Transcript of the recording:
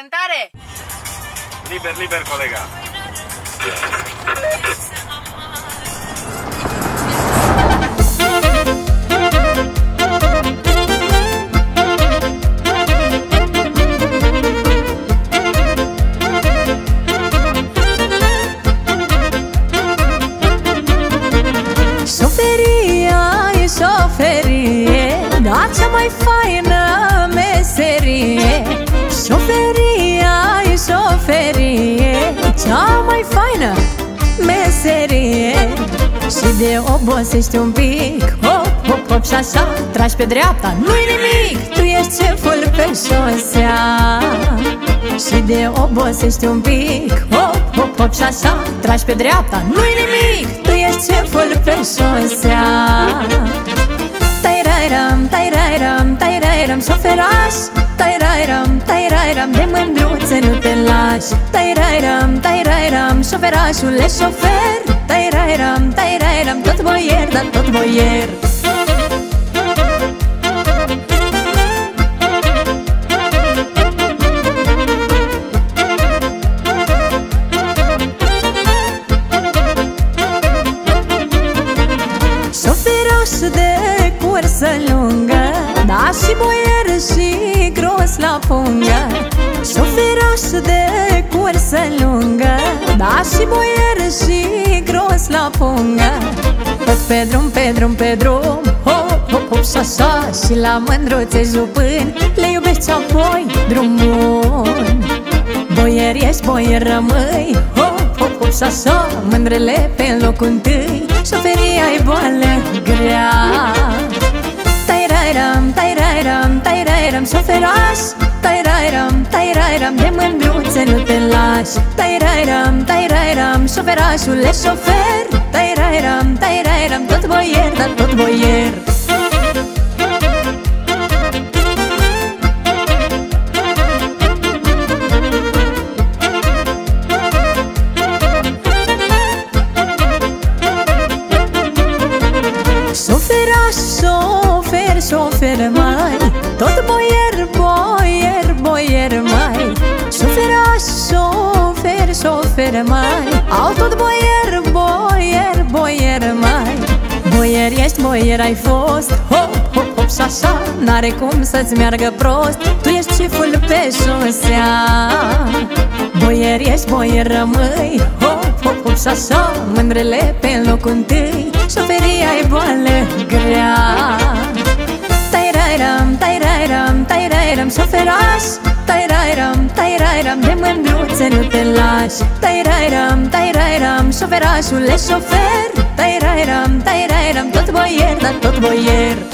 cântare? Liber, liber, colega. Șoferia e șoferie Dar cea mai faină meserie faină meserie Și de obosești un pic. Hop, hop, hop și așa Tragi pe dreapta, nu-i nimic. Tu ești șeful pe șosea Și de obosești un pic. Hop, hop, hop și așa Tragi pe dreapta, nu-i nimic. Tu ești șeful pe șosea. Tai-rai-ram, tai-rai-ram, tai-rai-ram Șoferaș, tai-rai-ram, tai-rai-ram De mândruțe nu te lași Tai-rai-ram, tai-rai-ram Șoferașule șofer. Tai-rai-ram, tai-rai-ram Tot boier, dar tot boier Șoferaș de cursă lungă Da și boier și gros la pungă și boier și gros la pungă. Tot pe drum, pe drum, pe drum Hop, hop, hop și așa Și la mândruțe jupâni Le iubești apoi drum bun Boier ești, boier rămâi Hop, hop, hop și așa Mândrele pe locul întâi Șoferia e boală grea. Tai-rai-ram, tai-rai-ram, tai-rai-ram Șoferaș, tai-rai-ram, tai-rai-ram De mândruțe nu te lași. Tai-rai-ram, tai-rai-ram Șoferașule șofer. Tai-rai-ram, tai-rai-ram Tot boier, dar tot boier Șoferaș, șofer, șofer mai Tot boier, boier, șofer, șofer mai. Au tot boier, boier, boier mai. Boier ești, boier ai fost. Hop, hop, hop și așa N-are cum să-ți meargă prost. Tu ești șeful pe șosea. Boier ești, boier rămâi. Hop, hop, hop și așa Mândrele pe locul întâi. Șoferia e boală grea. Tai-rai-ram, tai-rai-ram, tai-rai-ram Șoferaș, tai-rai-ram, tai-rai-ram De mândruțe nu te lași. Tai-rai-ram, tai-rai-ram Șoferașule șofer. Tai-rai-ram, tai-rai-ram Tot boier, dar tot boier